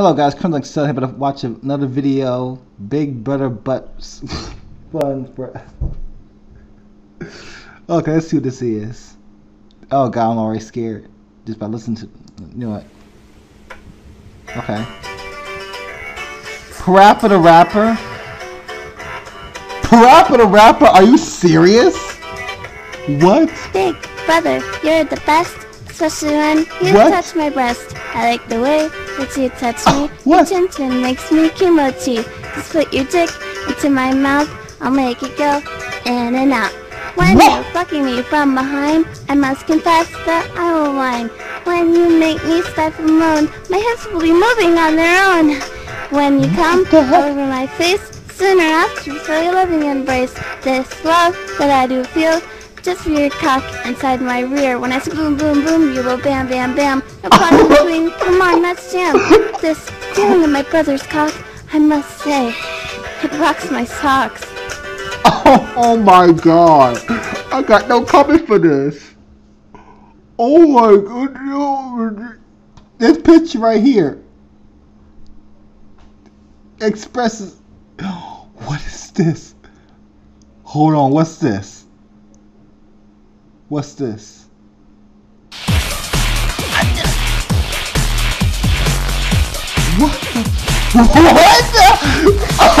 Hello guys, Crimson Sun here to watch another video. Big Brother Butts fun for Okay, let's see what this is. Oh god, I'm already scared. Just by listening to you know what? Okay. Parappa the Rapper? Parappa the Rapper? Are you serious? What? Big brother, you're the best, especially when you What? touch my breast. I like the way that you touch me. what? Your chin chin makes me kimochi. Just put your dick into my mouth, I'll make it go in and out. When What? you're fucking me from behind, I must confess that I will whine. When you make me stifle moan, my hips will be moving on their own. When you come over my face, soon or after, feel your loving embrace. This love that I do feel just for your cock inside my rear. When I say boom, boom, boom, you go bam, bam, bam. No part in between. Come on, let's jam. This feeling of my brother's cock, I must say, it rocks my socks. Oh, oh my god. I got no comment for this. Oh my god. This picture right here expresses. What is this? Hold on, what's this? What's this? What? What the?